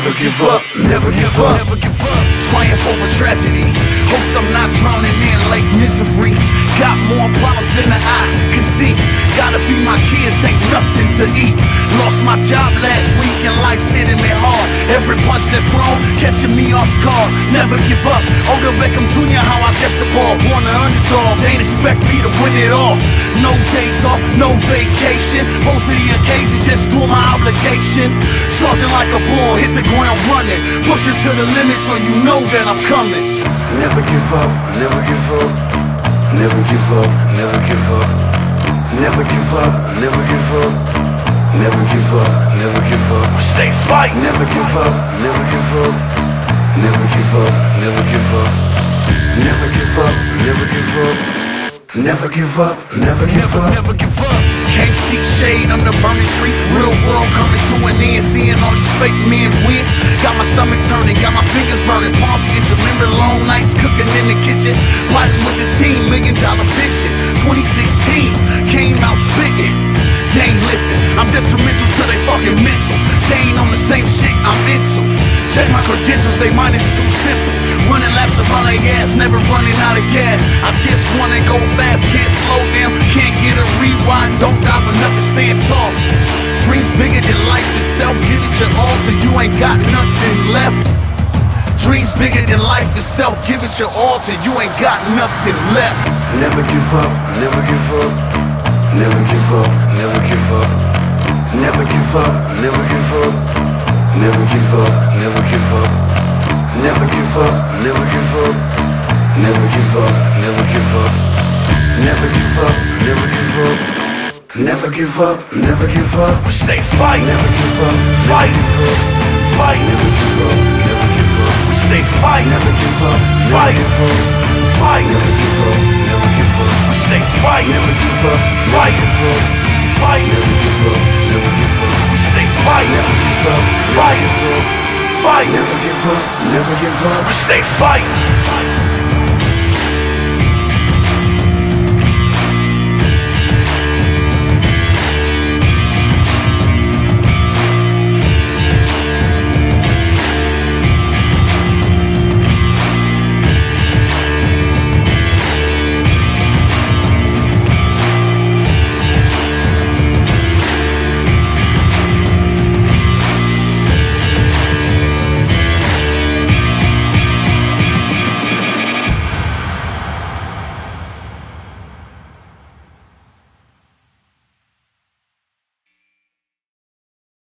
up. Never give up. Never give up. Triumph over tragedy. Hopes I'm not drowning in lake misery. Got more problems than the eye can see. Gotta feed my kids, ain't nothing to eat. Lost my job last week and life's hitting me hard. Every punch that's thrown, catching me off guard. Never give up. Odell Beckham Jr., how I guess the ball. Born an underdog, they ain't expect me to win it all. No days off, no vacation. Most of the occasion, just doing my obligation. Charging like a bull, hit the ground running. Pushing to the limit so you know that I'm coming. Never give up, never give up, never give up, never give up, never give up, never give up, never give up, never give up. Stay fighting. Never give up, never give up, never give up, never give up, never give up, never give up, never give up, never give Never, up. never give up. Can't seek shade, I'm the burning tree. Real world coming to an end, seeing all these fake men win. Got my stomach turning, got my fingers burning. Palms itching, remember long nights cooking in the kitchen. Plotting with the team, million dollar vision. 2016, came out spitting. Ain't listen, I'm detrimental to they fucking mental. They ain't on the same shit I'm into. Check my credentials, they mine is too simple. Running laps around their ass, never running out of gas. I just wanna go fast, you ain't got nothing left. Dreams bigger than life itself, give it your all till you ain't got nothing left. Never give up, never give up, never give up, never give up, never give up, never give up, never give up, never give up, never give up, never give up, never give up, never give up, never give up, never give up, never give up, never give up, stay fighting, never give up, up, never give up, never give up, never give up, never give up, never give up. fighting, fight, fight, Never give up, never give up, we stay fighting.